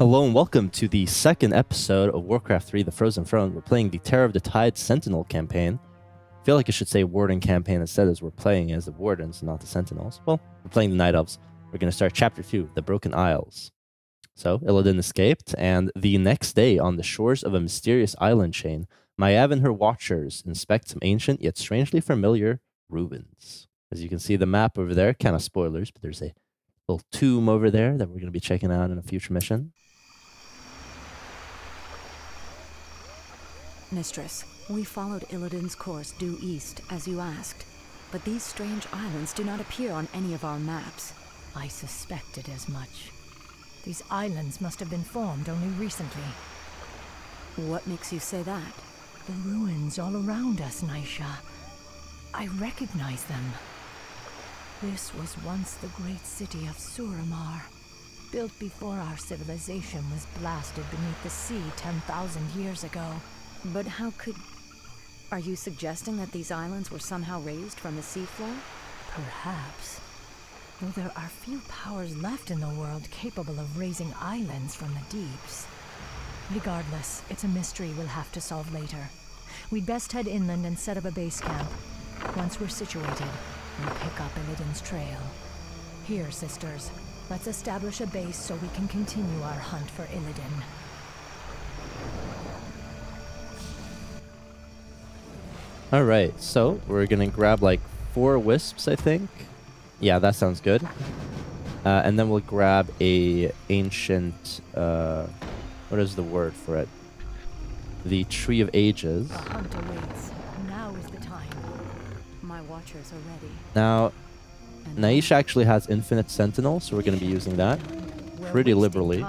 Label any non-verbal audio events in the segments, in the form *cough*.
Hello and welcome to the second episode of Warcraft 3 The Frozen Throne. We're playing the Terror of the Tide Sentinel campaign. I feel like I should say Warden campaign instead as we're playing as the Wardens, not the Sentinels. Well, we're playing the Night Elves. We're going to start Chapter 2, The Broken Isles. So, Illidan escaped, and the next day, on the shores of a mysterious island chain, Maiev and her watchers inspect some ancient yet strangely familiar ruins. As you can see the map over there, kind of spoilers, but there's a little tomb over there that we're going to be checking out in a future mission. Mistress, we followed Illidan's course due east, as you asked. But these strange islands do not appear on any of our maps. I suspected as much. These islands must have been formed only recently. What makes you say that? The ruins all around us, Naisha. I recognize them. This was once the great city of Suramar, built before our civilization was blasted beneath the sea 10,000 years ago. But how could... Are you suggesting that these islands were somehow raised from the seafloor? Perhaps. Though there are few powers left in the world capable of raising islands from the deeps. Regardless, it's a mystery we'll have to solve later. We'd best head inland and set up a base camp. Once we're situated, we'll pick up Illidan's trail. Here, sisters, let's establish a base so we can continue our hunt for Illidan. All right, so we're gonna grab like four wisps, I think. Yeah, that sounds good. Uh, and then we'll grab a ancient. Uh, what is the word for it? The Tree of Ages. The. Now is the time. My watchers are ready. Now, Naisha actually has Infinite Sentinel, so we're gonna be using that. We're Pretty liberally.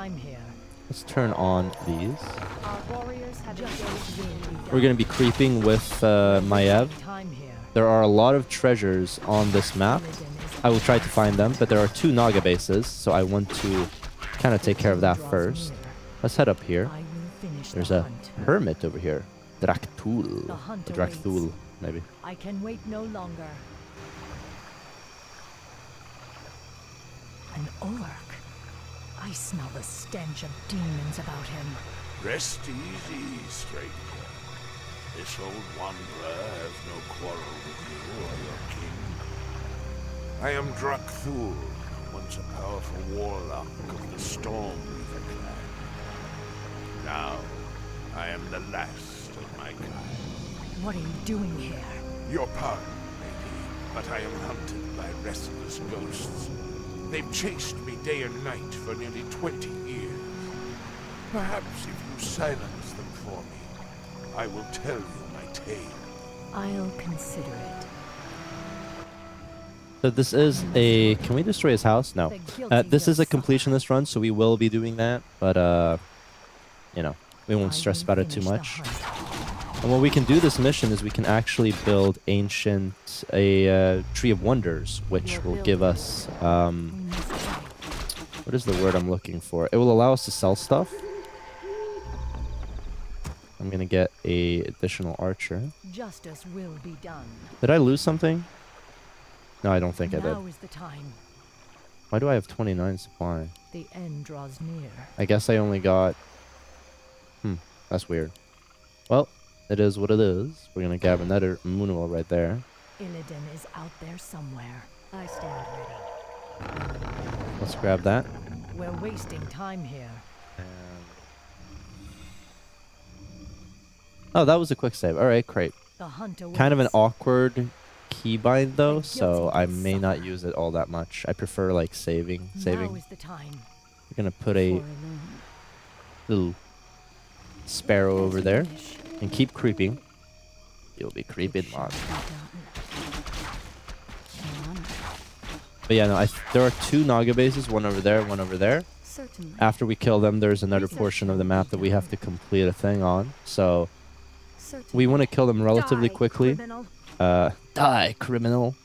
Let's turn on these. Our warriors have engaged will be done. We're gonna be creeping with uh, Maiev. There are a lot of treasures on this map. I will try to find them, but there are two Naga bases, so I want to kind of take care of that first. Let's head up here. I will finish There's a hermit over here. Draktul. The hunt The Drak'thul, maybe. I can wait no longer. An orc. I smell the stench of demons about him. Rest easy, stranger. This old wanderer has no quarrel with you or your king. I am Drak'thul, once a powerful warlock of the Stormreaver clan. Now, I am the last of my kind. What are you doing here? Your pardon, lady, but I am hunted by restless ghosts. They've chased me day and night for nearly 20 years. Perhaps if you silence them for me, I will tell you my tale. I'll consider it. So this is a... Can we destroy his house? No. Uh, this is a suffer. completionist run, so we will be doing that, but, uh, you know, we won't stress about it too much. And what we can do this mission is we can actually build ancient... a uh, Tree of Wonders, which will give us... Um, We must fight. What is the word I'm looking for? It will allow us to sell stuff. I'm gonna get a additional archer. Justice will be done. Did I lose something? No, I don't think I did. now is the time. Why do I have 29 supply? The end draws near. I guess I only got... Hmm, that's weird. Well, it is what it is. We're gonna grab another Moonwell right there. Illidan is out there somewhere. I stand ready. Let's grab that. We're wasting time here. Oh, that was a quick save. Alright, great. The hunt awaits. Kind of an awkward keybind though, so I may not use it all that much. I prefer like saving. Saving. is the time. We're gonna put a little sparrow over there and keep creeping. You'll be creeping, It man. shall be done. An honor. But yeah, no, I there are two Naga bases, one over there, one over there. Certainly. After we kill them, there's another portion of the map that we have to complete a thing on. So. We want to kill them relatively Die, quickly. criminal. Uh, die, criminal.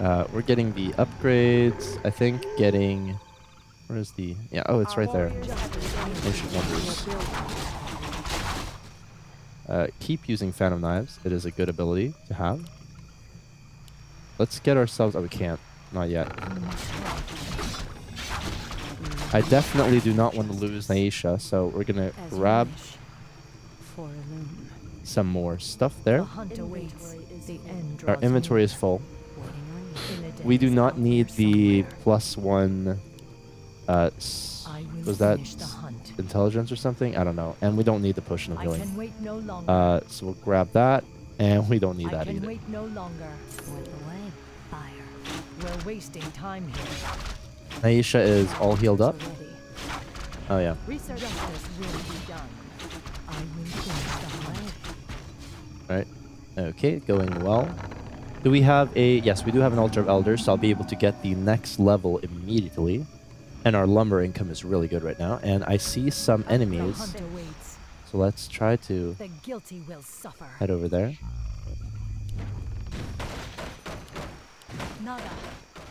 Uh, we're getting the upgrades. I think getting. Where is the? Yeah. Oh, it's right there. Warriors have engaged Ancient your Wonders. Uh, keep using Fan of Knives. It is a good ability to have. Let's get ourselves. Oh, we can't. Not yet. I definitely do not want to lose Naisha, so we're gonna As grab wish. For Elune. Some more stuff there. hunt awaits. The end Our inventory is full. Waiting on you. Illidan We do not need the plus one. Uh, s- I will was that finish the hunt. intelligence or something? I don't know. And we don't need the potion of I healing. can wait no longer. Uh, so we'll grab that, and we don't need that can either. wait no longer. Wipe away. Fire. We're wasting time here. Naisha is all healed up. Oh yeah. Right. Okay, going well. Do we have a... Yes, we do have an Altar of Elders, so I'll be able to get the next level immediately. And our lumber income is really good right now. And I see some enemies, so let's try to The guilty will suffer. head over there. Naga,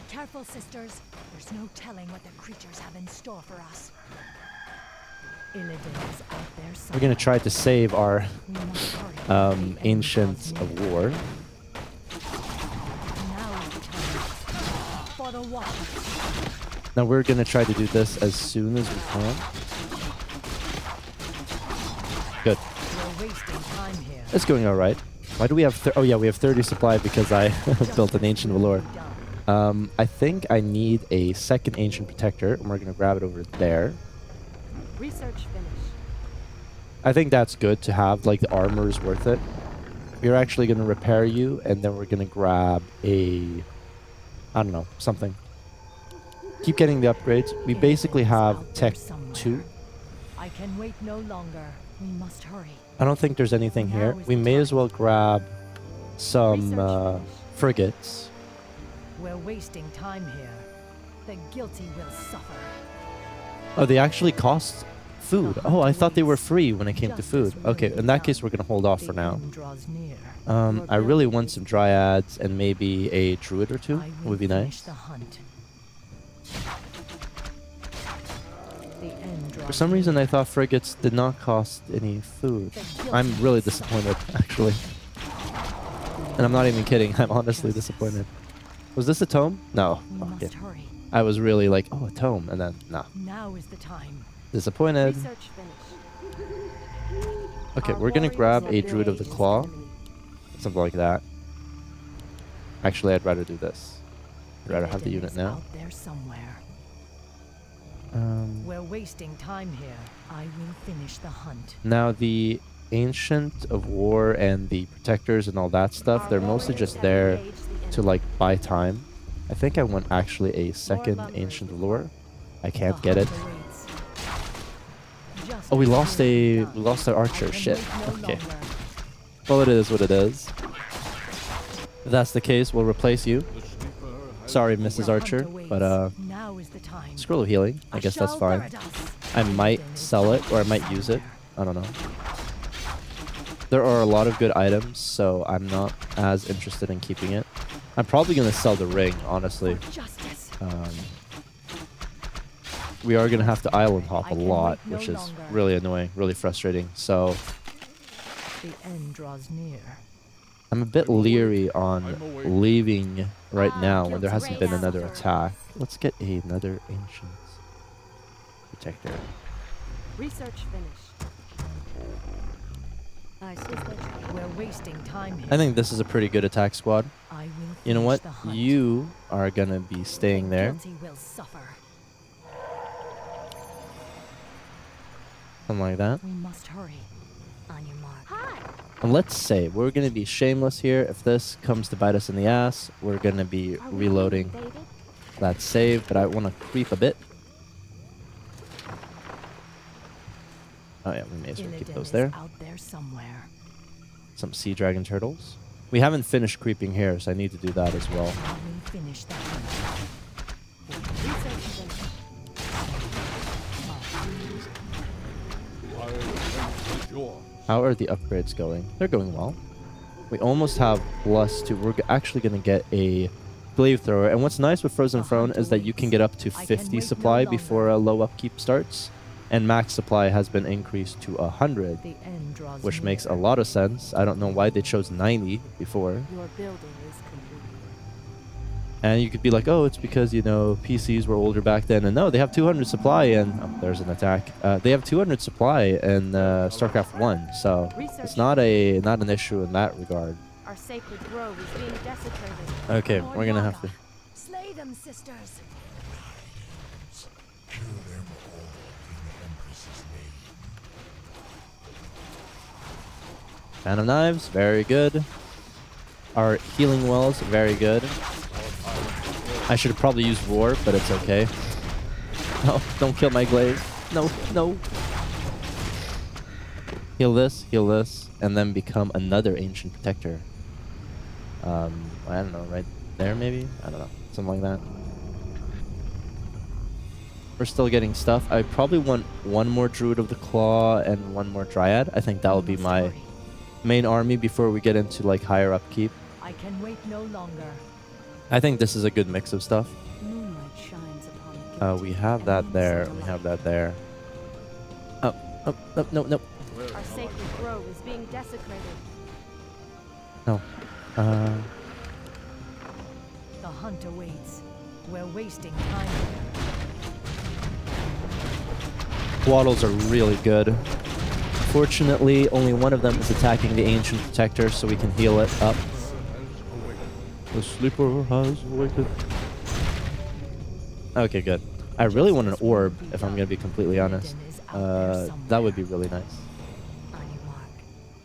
careful, sisters. There's no telling what the creatures have in store for us. Illidan is out there We're to try to save our um, draws of. War. Now we're to try to do this as soon as we can. Good. It's going all right. Why do we have... Oh yeah, we have 30 supply because I *laughs* built an Ancient Valor. Um, I think I need a second Ancient Protector, and we're to grab it over there. Research finished. I think that's good to have. Like, the armor is worth it. We're actually going to repair you, and then we're going to grab a... I don't know, something. Keep getting the upgrades. We basically have Tech somewhere. 2. I can wait no longer. We must hurry. I don't think there's anything Now here. We may as well grab some uh, frigates. We're wasting time here. The guilty will suffer. Oh, they actually cost food. Oh, I thought they were free when it came to food. Okay, in that case, we're going to hold off for now. Um, I really want some dryads and maybe a druid or two. I will Would be nice. For some reason. I thought frigates did not cost any food. I'm really disappointed, actually. And I'm not even kidding. *laughs* I'm honestly disappointed. Was this a tome? No. Okay. I was really like, oh, a tome, and then nah. Now is the time. Disappointed. Okay, Our we're gonna grab a druid of the claw, something like that. Actually, I'd rather do this. I'd rather have the unit now. Out there somewhere. Um, We're wasting time here. I will finish the hunt. now the ancient of war and the protectors and all that stuff, they're mostly just there to like buy time. I think I want actually a second ancient lore. I can't get it. Oh, we lost a we lost our archer. Shit. Okay. Well, it is what it is. If that's the case, we'll replace you. Sorry, Mrs. Archer, but uh, scroll of healing. I guess that's fine. I might sell it or I might use it. I don't know. There are a lot of good items, so I'm not as interested in keeping it. I'm probably gonna sell the ring, honestly. Um, we are gonna have to island hop a lot, no which is longer. really annoying, really frustrating. So The end draws near. I'm a bit leery on leaving right Ah, now when there hasn't been another attack. Let's get another ancient protector. Research finished. I We're wasting time here. I think this is a pretty good attack squad. I will You know what? You are gonna be staying there. guilty will suffer. Something like that. We must hurry. On your mark. And let's say we're gonna be shameless here. If this comes to bite us in the ass, we're gonna be reloading invaded? that save, but I wanna creep a bit. Oh yeah, we may as well keep those there. out there somewhere. Some sea dragon turtles. We haven't finished creeping here, so I need to do that as well. How are the upgrades going? They're going well. We almost have plus two. We're actually going to get a glaive thrower. And what's nice with Frozen Throne is that you can get up to 50 wait no supply before a low upkeep starts. And max supply has been increased to 100, The end draws which makes a lot of sense. I don't know why they chose 90 before. Your building is. And you could be like, oh, it's because, you know, PCs were older back then. And no, they have 200 supply and oh, there's an attack. Uh, they have 200 supply in uh, StarCraft 1. So it's not a not an issue in that regard. Our sacred grove is being desecrated. Okay, we're going to have to. Slay them, sisters. Kill them all in the Empress's name. Of Knives, very good. Our healing wells, very good. I should have probably used Roar, but it's okay. *laughs* No, don't kill my glaze. No, no. Heal this, heal this, and then become another Ancient Protector. Um, I don't know, right there maybe? I don't know, something like that. We're still getting stuff. I probably want one more Druid of the Claw and one more Dryad. I think that will be my main army before we get into like higher upkeep. I can wait no longer. I think this is a good mix of stuff. Moonlight shines upon Uh, we have that there. We have that there. Oh, oh, no, no, no, Our sacred grove is being desecrated. no. Uh, The hunt awaits. We're wasting time. Waddles are really good. Fortunately, only one of them is attacking the Ancient Protector, so we can heal it up. The sleeper has awakened. Okay, good. I really want an orb, if I'm gonna be completely honest. Illidan is out there Uh, that would be really nice. On your mark.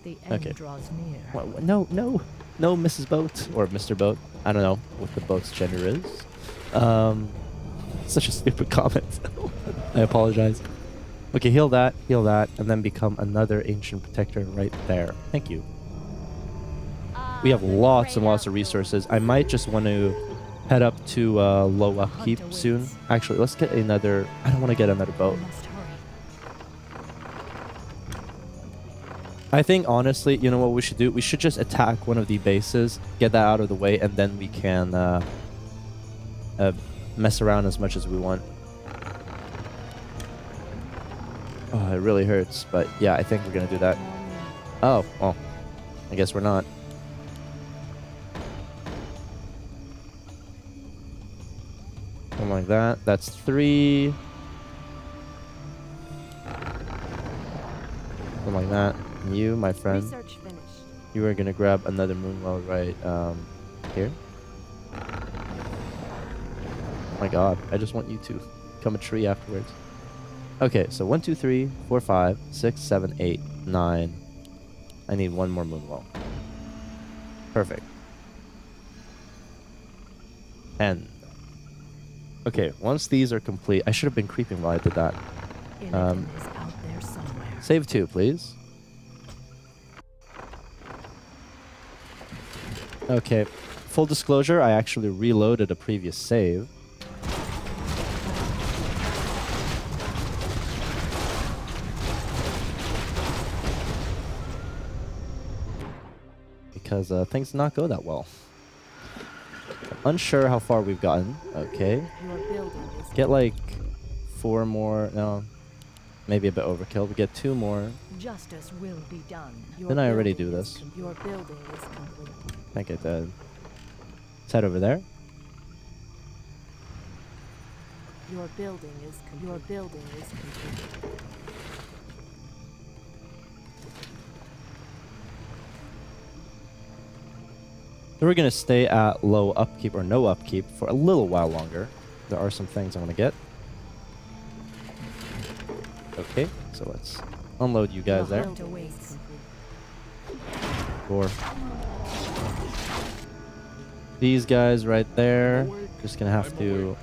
The end Okay. draws near. What, what- no, no, no, Mrs. Boat or Mr. Boat. I don't know what the boat's gender is. Um, such a stupid *laughs* comment. I apologize. Okay, heal that, heal that, and then become another ancient protector right there. Thank you. We have lots and lots of resources. I might just want to head up to uh, low upkeep soon. Actually, let's get another. I don't want to get another boat. I think honestly, you know what we should do? We should just attack one of the bases, get that out of the way, and then we can uh, uh, mess around as much as we want. Oh, it really hurts, but yeah, I think we're gonna do that. Oh, well, I guess we're not. Something like that. That's three. Something like that. And you, my friend. You are gonna grab another moonwell right um, here. Oh my god, I just want you to become a tree afterwards. Okay, so one, two, three, four, five, six, seven, eight, nine. I need one more moonwell. Perfect. Ten. Okay, once these are complete, I should have been creeping while I did that. Um, is out there somewhere. Save two, please. Okay. Full disclosure, I actually reloaded a previous save. Because uh, things did not go that well. Unsure how far we've gotten. Okay. Your building is Get like four more. No. Maybe a bit overkill. We get two more. Justice will be done. Your Didn't I already do this? Your building is complete. I think I did. Let's head over there. Your building is your building is complete. So we're gonna stay at low upkeep or no upkeep for a little while longer. There are some things I want to get. Okay, so let's unload you guys there. Hunt building is awaits. complete. Or these guys right there. Just gonna have to.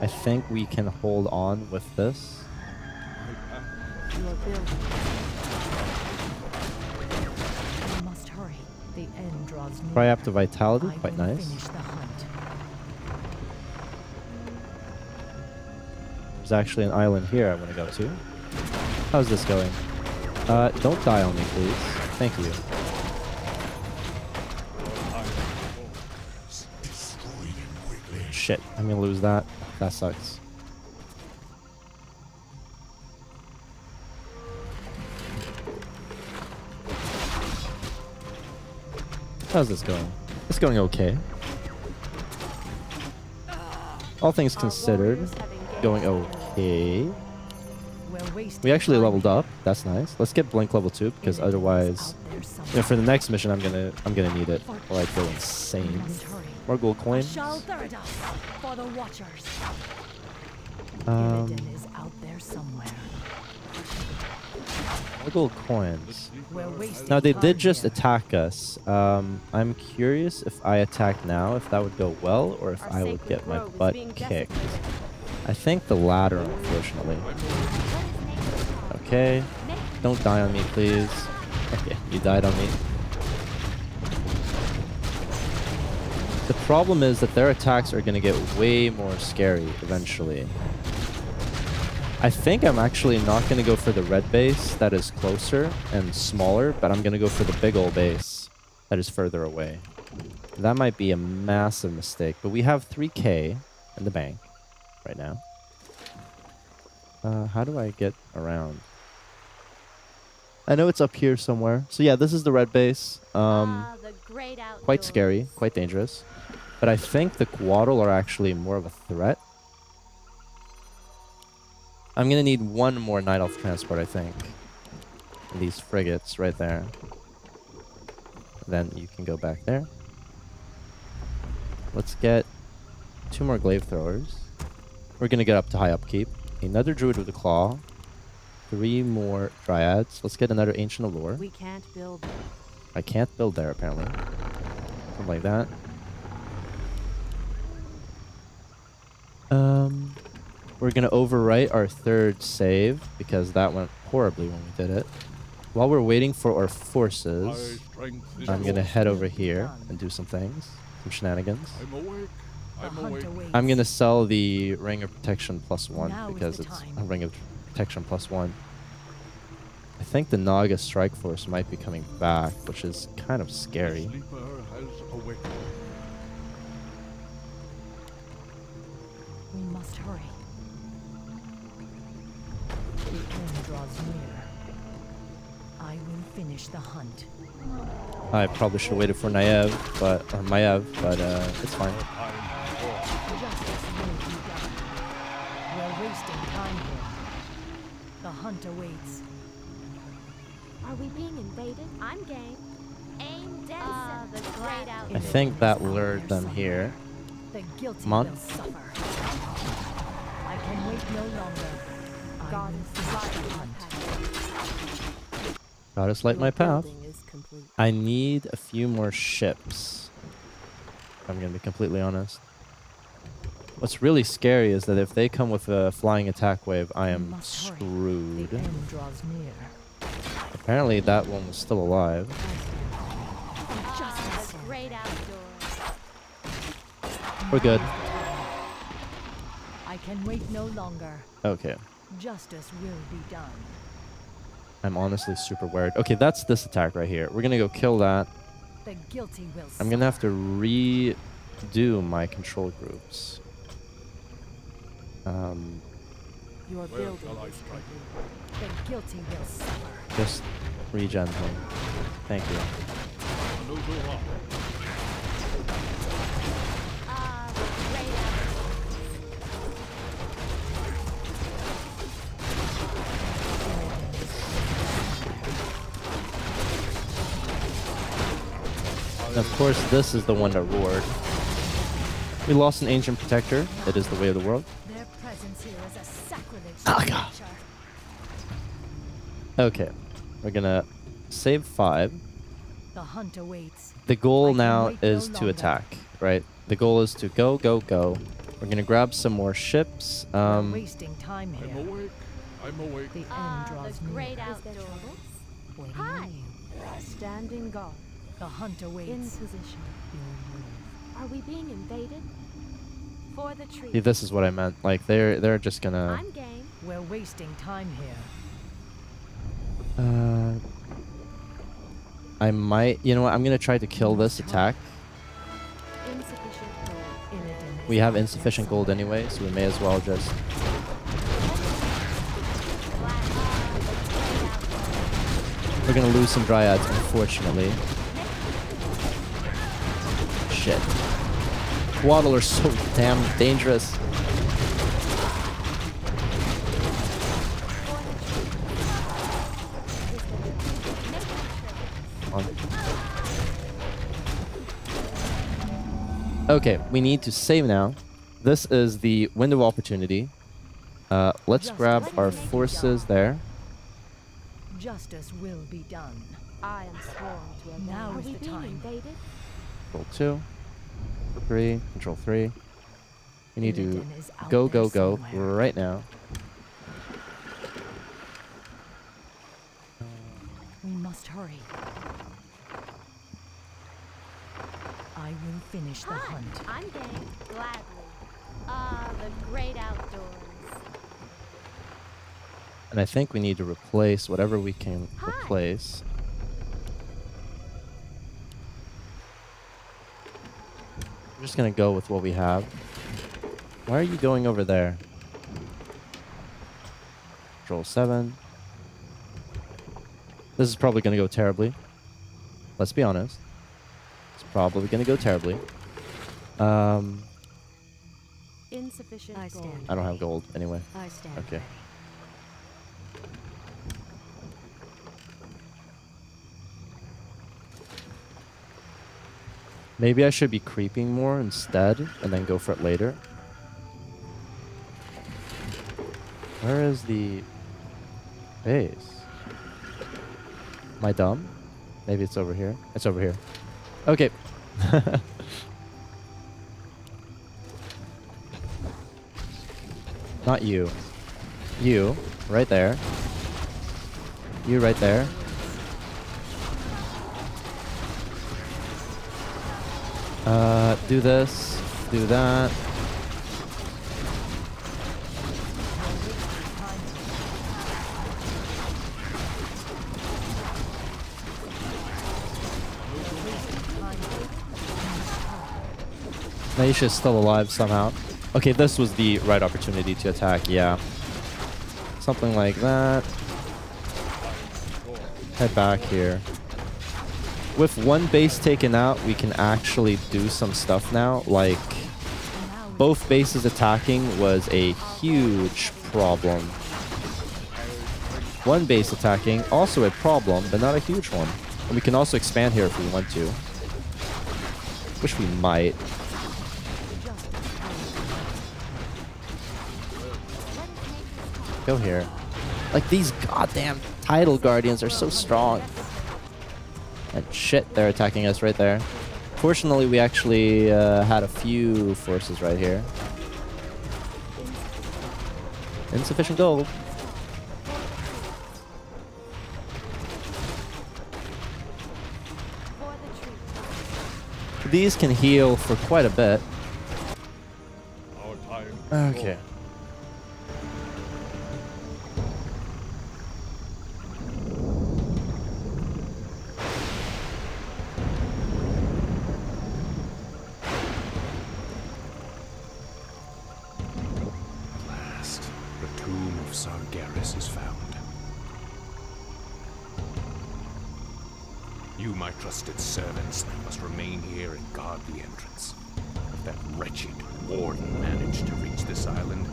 I think we can hold on with this. Try up to vitality, quite nice. The. There's actually an island here I want to go to. How's this going? Uh, don't die on me, please. Thank you. Destroy them quickly. Shit, I'm gonna lose that. That sucks. How's this going? It's going okay. All things considered, warriors have engaged going okay. We actually leveled up. That's nice. Let's get Blink level two because otherwise, you know, for the next mission, I'm gonna I'm gonna need it or I go insane. More gold coins. Shall Theridas for the Watchers. Um, Illidan is out there somewhere. more gold coins. Now they did just attack us. Um, I'm curious if I attack now, if that would go well, or if Our I would get my butt kicked. I think the latter, unfortunately. Okay, don't die on me, please. *laughs* Okay, you died on me. The problem is that their attacks are going to get way more scary eventually. I think I'm actually not going to go for the red base that is closer and smaller, but I'm going to go for the big old base that is further away. That might be a massive mistake, but we have 3k in the bank right now. Uh, how do I get around? I know it's up here somewhere. So yeah, this is the red base. Um, Ah, the quite scary, quite dangerous. But I think the Couatl are actually more of a threat. I'm gonna need one more Night Elf transport, I think. These frigates right there. Then you can go back there. Let's get two more glaive throwers. We're gonna get up to high upkeep. Another druid with a claw. Three more dryads. Let's get another ancient of lore. We can't build. I can't build there apparently. Something like that. Um, we're gonna overwrite our third save because that went horribly when we did it. While we're waiting for our forces, I'm gonna head over here and do some things, some shenanigans. I'm awake. The I'm hunt awake. awaits. I'm gonna sell the ring of protection plus one Now is because the it's time. a ring of protection plus one. I think the Naga strike force might be coming back, which is kind of scary. Sleeper has awakened. We must hurry. Draws near. I will finish the hunt. I probably should have waited for Naev, but or Maiev, but uh, it's fine. Justice will be done. We're wasting time here. The hunt awaits. Are we being invaded? I'm game. Aim dead ah, the great I think that lured them here. The guilty Come will suffer. I can wait no longer. I God will is finish lighting the my hunt. path. Gotta light my path. building is complete. I need a few more ships. I'm gonna be completely honest. What's really scary is that if they come with a flying attack wave, I am screwed. The end draws near. Apparently that one was still alive. The great outdoors. We're good. I can wait no longer. Okay. Justice will be done. I'm honestly super worried. Okay, that's this attack right here. We're gonna go kill that. The guilty will I'm gonna have to redo my control groups. Um, Your Where building I is strike? The guilty will suffer. just regen him. Thank you. Course, this is the one that roared. We lost an ancient protector. It is the way of the world. Their presence here is a sacrilege Ah, God. Okay, we're gonna save five. The hunt awaits. The goal can now wait no is to longer. attack, right? The goal is to go, go, go. We're gonna grab some more ships. We're Um, wasting time I'm here. awake. I'm awake. The end Ah, draws the great Is there outdoors. Hi. Standing guard. The hunt In position. Are we being invaded? For the tree. see, this is what I meant. Like they're they're just gonna. I'm game. We're wasting time here. Uh, I might. You know what? I'm gonna try to kill this attack. Insufficient gold. We have insufficient gold anyway, so we may as well just. Black. The great outdoors. We're gonna lose some dryads, unfortunately. Shit. Couatl are so *laughs* damn dangerous. Okay, we need to save now. This is the window of opportunity. Uh, let's Just grab our forces there. Justice will be done. I am sworn to obey. Now is the time. invaded? Control 2. 3. Control 3. We need to Illidan is out go, go, go somewhere. right now. We must hurry. I will finish the Hi, hunt. I'm game. Gladly. Ah, the great outdoors. And I think we need to replace whatever we can Hi. replace. I'm just gonna go with what we have. Why are you going over there? Control 7. This is probably gonna go terribly. Let's be honest. It's probably gonna go terribly. Um, Insufficient I gold. stand. I don't have gold anyway. I stand. Maybe I should be creeping more instead and then go for it later. Where is the base? Am I dumb? Maybe it's over here. It's over here. Okay. *laughs* Not you. You, right there. You right there. Uh, do this, do that. Naisha is still alive somehow. Okay, this was the right opportunity to attack, yeah. Something like that. Head back here. With one base taken out, we can actually do some stuff now. Like, both bases attacking was a huge problem. One base attacking, also a problem, but not a huge one. And we can also expand here if we want to. Wish we might. Go here. Like, these goddamn tidal guardians are so strong. And shit, they're attacking us right there. Fortunately, we actually uh, had a few forces right here. Insufficient gold. For the truth. These can heal for quite a bit. Okay. Sargeras is found. You, my trusted servants, must remain here and guard the entrance. If that wretched warden managed to reach this island,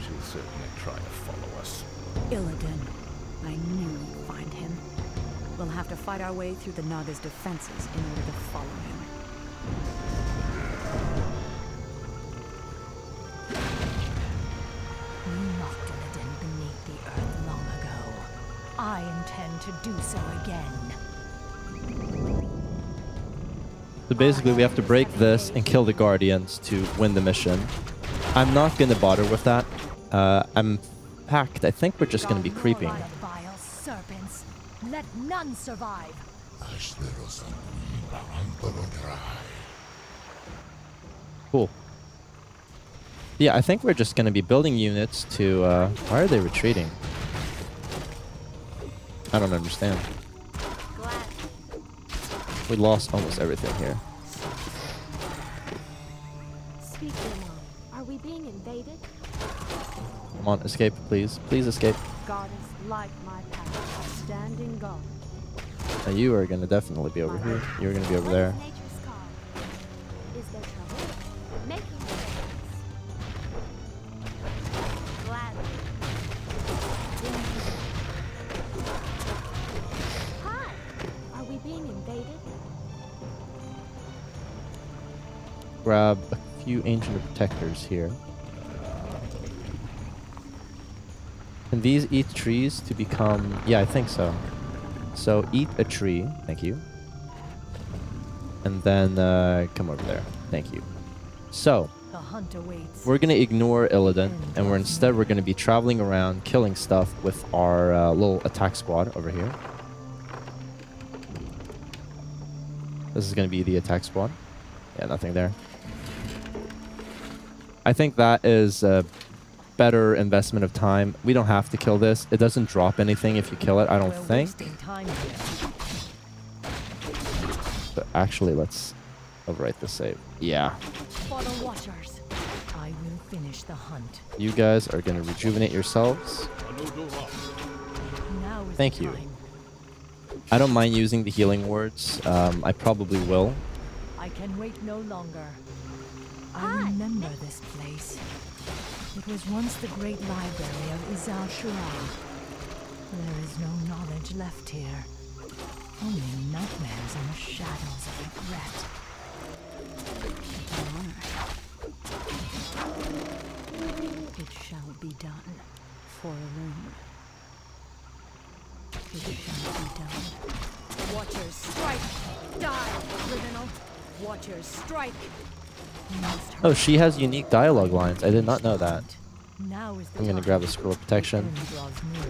she'll certainly try to follow us. Illidan. I knew we'd find him. We'll have to fight our way through the Naga's defenses in order to follow him. Again. So basically, we have to break this and kill the guardians to win the mission. I'm not gonna bother with that. Uh, I'm packed. I think we're just gonna be creeping. let none survive. Cool. Yeah, I think we're just gonna be building units to. Uh, why are they retreating? I don't understand. We lost almost everything here. Speak. Are we being invaded? Come on, escape, please. Please escape. Goddess, like my path, standing guard. Now you are gonna definitely be over here. You're gonna be over there. Protectors here. Can these eat trees to become... Yeah, I think so. So eat a tree. Thank you. And then uh, come over there. Thank you. So, The hunt awaits. we're going to ignore Illidan, and we're instead we're going to be traveling around killing stuff with our uh, little attack squad over here. This is going to be the attack squad. Yeah, nothing there. I think that is a better investment of time. We don't have to kill this. It doesn't drop anything if you kill it, I don't We're think. wasting time here. But actually, let's overwrite the save. Yeah. For the Watchers. I will finish the hunt. You guys are going to rejuvenate yourselves. Thank you. I don't mind using the healing words. Um, I probably will. I can wait no longer. I remember this place. It was once the great library of Izal Shura. There is no knowledge left here. Only nightmares and the shadows of regret. It shall be done for Elune. It shall be done. Watchers, strike! Die, criminal! Watchers, strike! Oh, she has unique dialogue lines. I did not know that. Now is the I'm going to grab a scroll of protection. end draws near.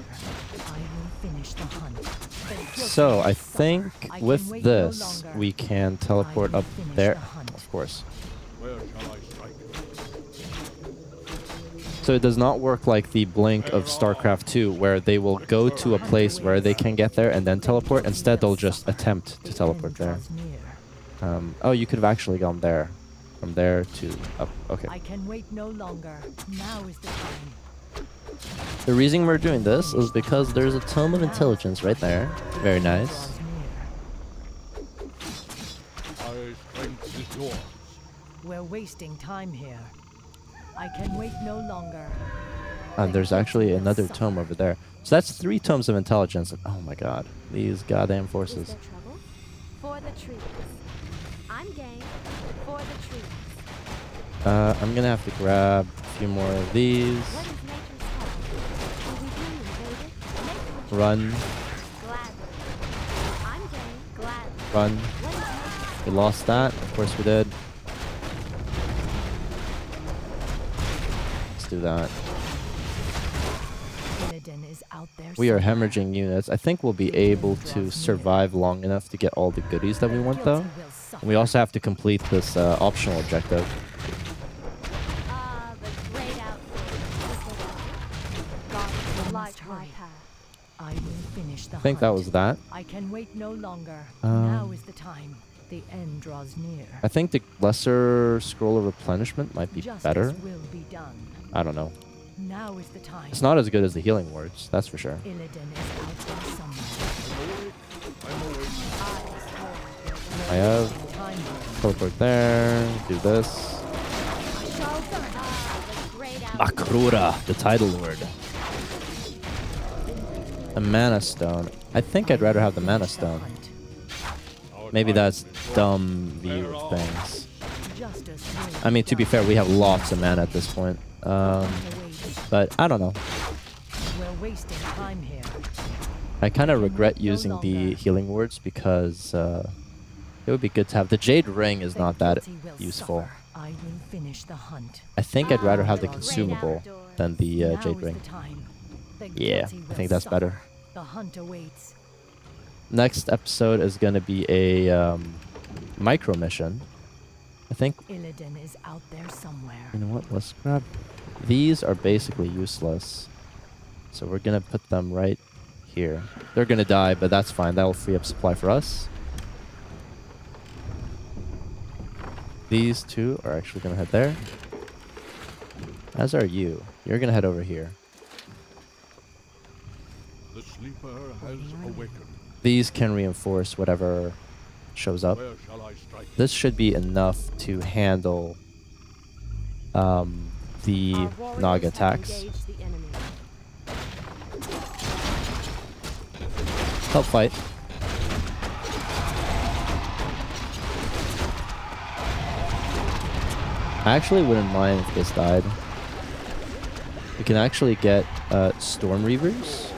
I will finish the hunt. The guilty So, I think suffer. I can with this, we can teleport up there. Of course. Where shall I strike? So it does not work like the blink of StarCraft 2, where they will go to a place where they can get there and then teleport. Instead, they'll just attempt to teleport there. Um, oh, you could have actually gone there. From there to up. Okay. I can wait no longer. Now is the time. The reason we're doing this is because there's a Tome of Intelligence right there. Very nice. Draws near. My strength is yours. We're wasting time here. I can wait no longer. And there's actually another tome over there. So that's three tomes of intelligence. Oh my god. These goddamn forces. For the trees. I'm game. For the trees. Uh, I'm gonna have to grab a few more of these. What is nature's call? Are we being invaded? Nature Run, Gladly. I'm game. Gladly. run. What is nature's We lost that. Of course we did. Let's do that. Illidan is out there. We are hemorrhaging units. I think we'll be able to survive long enough to get all the goodies that we want, though. Guilty will suffer. We also have to complete this uh, optional objective. Ah, the great outlaw. God will light must my hurry. path. I will finish the I think that was that. I can wait no longer. Um, now is the time. The end draws near. I think the lesser scroll of replenishment might be Justice better. will be done. I don't know. Now is the time. It's not as good as the healing words, that's for sure. Illidan is out there somewhere. I have Wasting time here. Teleport there, do this. The great outlaw. Makrura, the tidal lord. A mana stone. I think I'd rather have the mana stone. Maybe that's dumb view of things. I mean, to be fair, we have lots of mana at this point. Um, but I don't know. We're wasting time here. I kind of regret using the healing words because uh, it would be good to have. The Jade Ring is not that useful. I will finish the hunt. I think I'd rather have the the great consumable than the uh, Jade Ring. the. The Yeah, I think that's better. The hunt awaits. Next episode is going to be a um, micro mission. I think Illidan is out there somewhere. You know what? Let's grab. These are basically useless. So we're gonna put them right here. They're gonna die, but that's fine. That'll free up supply for us. These two are actually gonna head there. As are you. You're gonna head over here. The sleeper has awakened. These can reinforce whatever shows up. Where shall I strike? This should be enough to handle um, the Our Naga attacks. the enemy. Help fight. I actually wouldn't mind if this died. We can actually get uh, Storm Reavers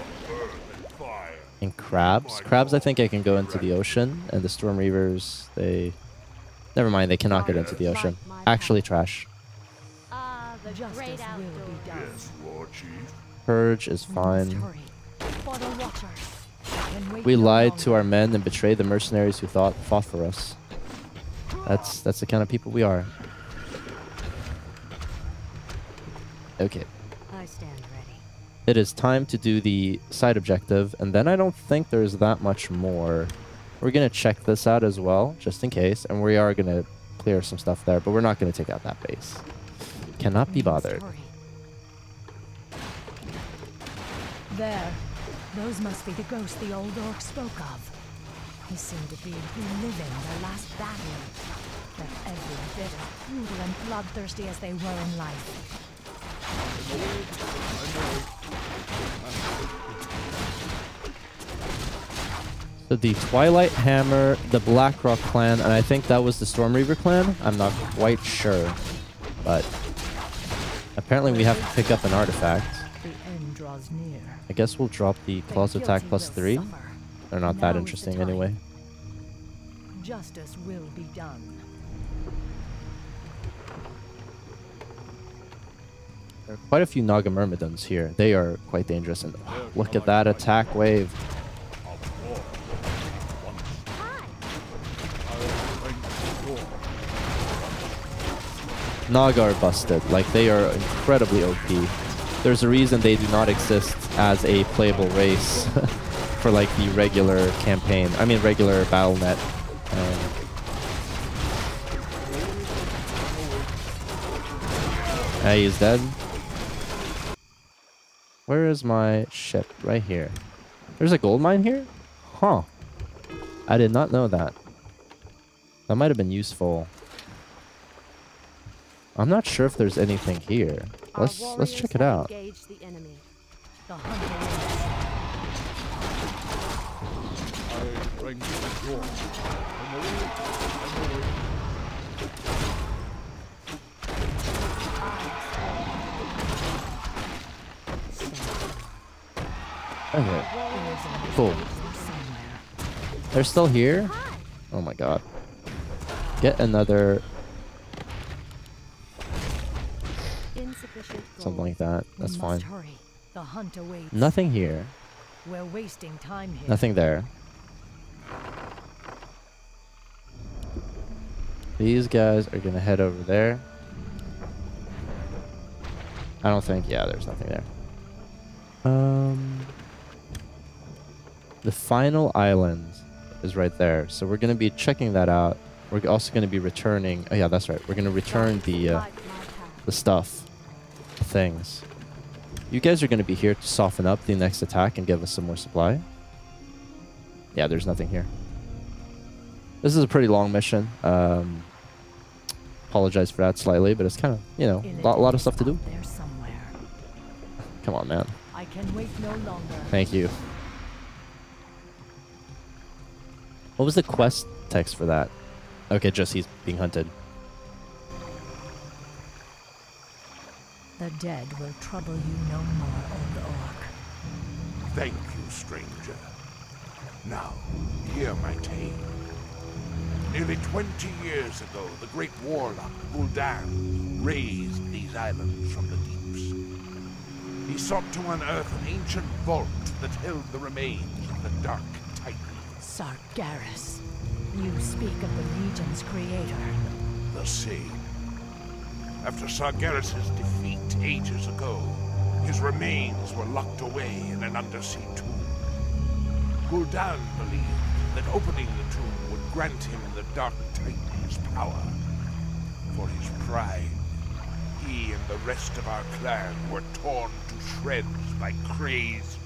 and Crabs. Crabs, I think I can go into the ocean, and the Storm Reavers, they... Never mind, they cannot get into the ocean. Actually trash. Purge is fine. We lied to our men and betrayed the mercenaries who thought fought for us. That's that's the kind of people we are. Okay. I stand ready. It is time to do the side objective, and then I don't think there's that much more. We're gonna check this out as well, just in case, and we are gonna clear some stuff there, but we're not gonna take out that base. Cannot be bothered. There. Those must be the ghosts the old orc spoke of. He seemed to be reliving their last battle. They're every bit as brutal and bloodthirsty as they were in life. So the Twilight Hammer, the Blackrock clan, and I think that was the Storm Reaver clan. I'm not quite sure, but apparently we have to pick up an artifact. The end draws near. I guess we'll drop the claws attack plus three. They're not that interesting anyway. Justice will be done. There are quite a few Naga Myrmidons here. They are quite dangerous. And wow, look at that attack wave. Naga are busted. Like, they are incredibly OP. There's a reason they do not exist as a playable race *laughs* for, like, the regular campaign. I mean, regular Battle.net. Um, ah, he's dead. Where is my ship? Right here. There's a gold mine here? Huh. I did not know that. That might have been useful. I'm not sure if there's anything here. Let's let's check it have out. Okay, cool. They're still here? Oh my god. Get another something like that. That's fine. hurry. The hunt awaits. Nothing here. We're wasting time here. Nothing there. These guys are gonna head over there. I don't think. Yeah, there's nothing there. Um, the final island is right there, so we're gonna be checking that out. We're also gonna be returning. Oh yeah, that's right. We're gonna return the uh, Light my path. the stuff, the things. You guys are going to be here to soften up the next attack and give us some more supply. Yeah, there's nothing here. This is a pretty long mission. Um, apologize for that slightly, but it's kind of, you know, a lot, lot of stuff to do. Out There somewhere. Come on, man. I can wait no longer. Thank you. What was the quest text for that? Okay, just he's being hunted. The dead will trouble you no more, old orc. Thank you, stranger. Now, hear my tale. Nearly 20 years ago, the great warlock Gul'dan raised these islands from the deeps. He sought to unearth an ancient vault that held the remains of the Dark Titan, Sargeras. You speak of the Legion's creator. the same. After Sargeras' defeat ages ago, his remains were locked away in an undersea tomb. Gul'dan believed that opening the tomb would grant him the Dark Titan's power. For his pride, he and the rest of our clan were torn to shreds by crazed.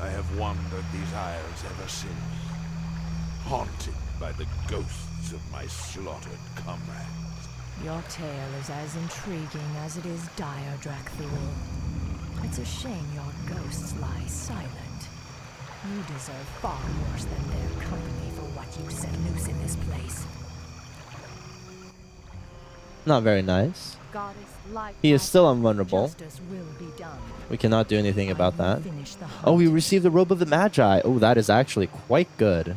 I have wandered these isles ever since, haunted by the ghosts of my slaughtered comrades. Your tale is as intriguing as it is dire, Drak'thul. It's a shame your ghosts lie silent. You deserve far worse than their company for what you set loose in this place. Not very nice. He is still invulnerable. Justice will be done. We cannot do anything about that. Oh, we received the Robe of the Magi. Oh, that is actually quite good.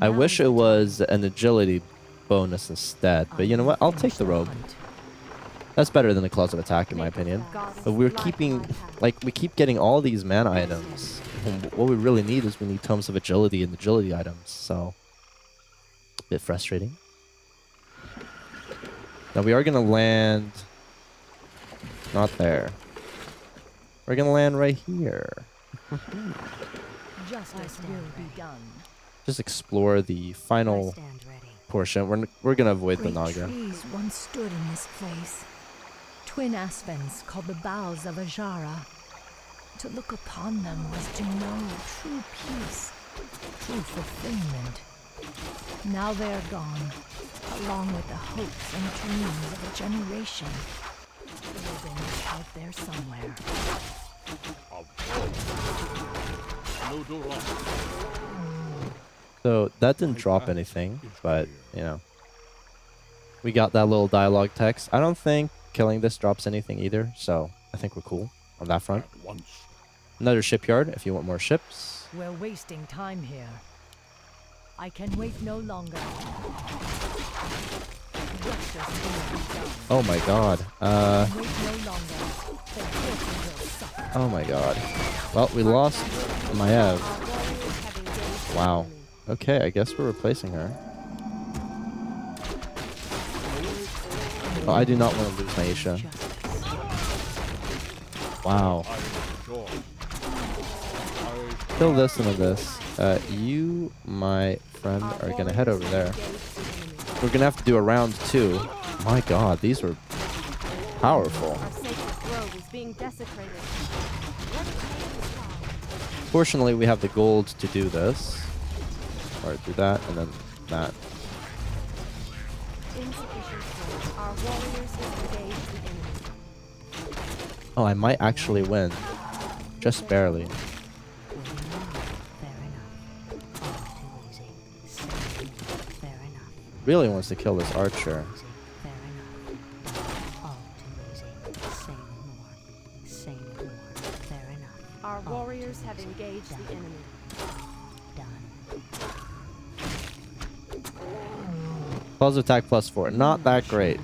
I wish it was an agility bonus instead. But you know what? I'll take the robe. That's better than the Claws of Attack, in my opinion. But we're keeping, like, we keep getting all these mana items. And what we really need is we need Tomes of Agility and Agility items. So, a bit frustrating. Now we are gonna land. Not there. We're gonna land right here. Justice will be done. Just explore the final portion. We're we're gonna avoid the Naga. trees once stood in this place. Twin aspens called the boughs of Ajara. To look upon them was to know true peace, true fulfillment. Now they're gone, along with the hopes and dreams of a generation. Living out there somewhere. So that didn't drop anything, but you know, we got that little dialogue text. I don't think killing this drops anything either, so I think we're cool on that front. Another shipyard if you want more ships. We're wasting time here. I can wait no longer. Justice will be done. Oh my god. Uh, Wait no longer. The guilty will suffer. oh my god. Well, we lost Maiev. Our warriors have engaged the Wow. Okay, I guess we're replacing her. Oh, I do not want to lose Naisha. Wow. Kill this and this. Uh, you, my friend, are gonna head over there. We're gonna have to do a round two. My god, these were powerful. Fortunately, we have the gold to do this. Or do that, and then that. Oh, I might actually win. Just barely. Really wants to kill this archer. Our warriors have engaged the enemy. Plus attack plus four. Not that great.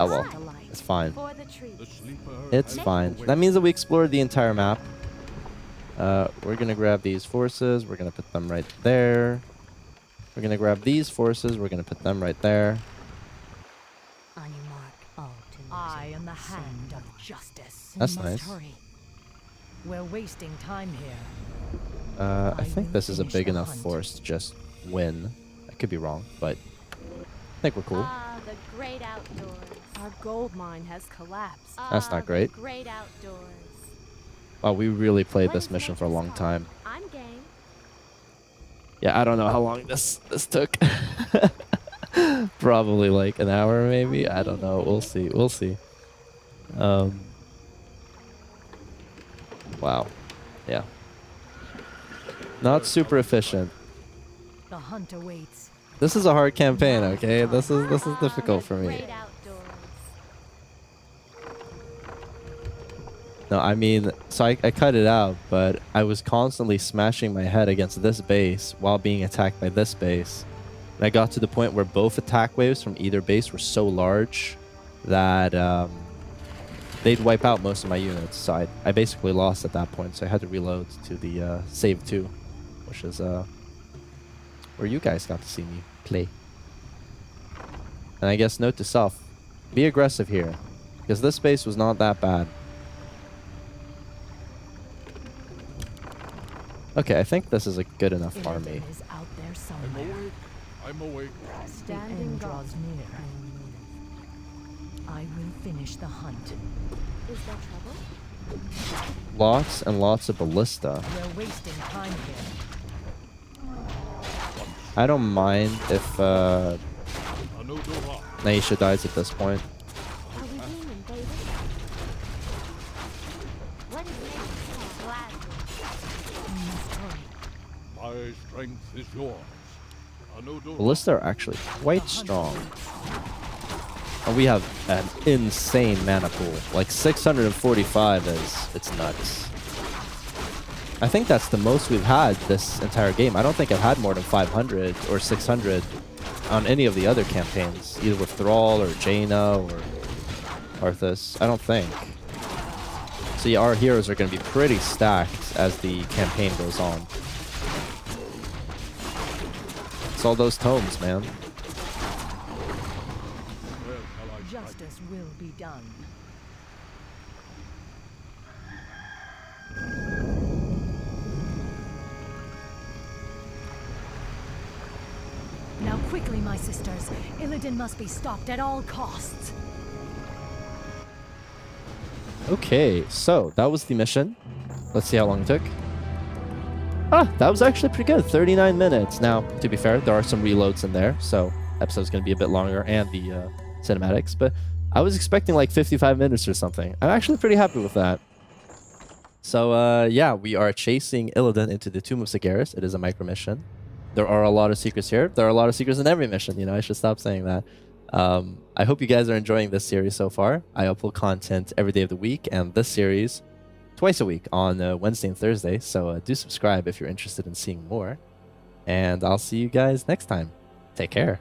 Oh well. It's fine. For the tree. It's fine. That means that we explored the entire map. Uh, we're gonna grab these forces. We're gonna put them right there. We're gonna grab these forces. We're gonna put them right there. I am the hand of justice. That's nice. hurry. We're wasting time here. Uh, I I think this is a big enough hunt. force to just win. I could be wrong, but I think we're cool. Ah, the great outdoors. Our gold mine has collapsed. That's Ah, not great. The great outdoors. Wow, we really played What this mission for a long time. I'm game. Yeah, I don't know how long this this took. *laughs* Probably like an hour, maybe. I don't know. We'll see. We'll see. Um. Wow. Yeah. Not super efficient. The hunt awaits. This is a hard campaign. Okay, this is this is difficult for me. Great outdoors. No, I mean, so I, I cut it out, but I was constantly smashing my head against this base while being attacked by this base. And I got to the point where both attack waves from either base were so large that um, they'd wipe out most of my units. So I, I basically lost at that point, so I had to reload to the uh, save 2, which is uh, where you guys got to see me play. And I guess note to self, be aggressive here, because this base was not that bad. Okay, I think this is a good enough Illidan army. is out there I'm awake. I'm awake. Standing draws near. I will finish the hunt. Is there trouble? Lots and lots of ballista. We're wasting time here. I don't mind if uh, Naisha dies at this point. Strength is yours. Ballista are actually quite strong. And we have an insane mana pool. Like 645 is it's nuts. I think that's the most we've had this entire game. I don't think I've had more than 500 or 600 on any of the other campaigns, either with Thrall or Jaina or Arthas. I don't think. So our heroes are going to be pretty stacked as the campaign goes on. It's all those tomes, man. Justice will be done. Now quickly, my sisters. Illidan must be stopped at all costs. Okay, so that was the mission. Let's see how long it took. Ah, that was actually pretty good. 39 minutes. Now, to be fair, there are some reloads in there, so episode's going to be a bit longer and the uh, cinematics, but I was expecting like 55 minutes or something. I'm actually pretty happy with that. So, uh, yeah, we are chasing Illidan into the Tomb of Sargeras. It is a micro mission. There are a lot of secrets here. There are a lot of secrets in every mission. You know, I should stop saying that. Um, I hope you guys are enjoying this series so far. I upload content every day of the week, and this series twice a week on uh, Wednesday and Thursday. So uh, do subscribe if you're interested in seeing more. And I'll see you guys next time. Take care.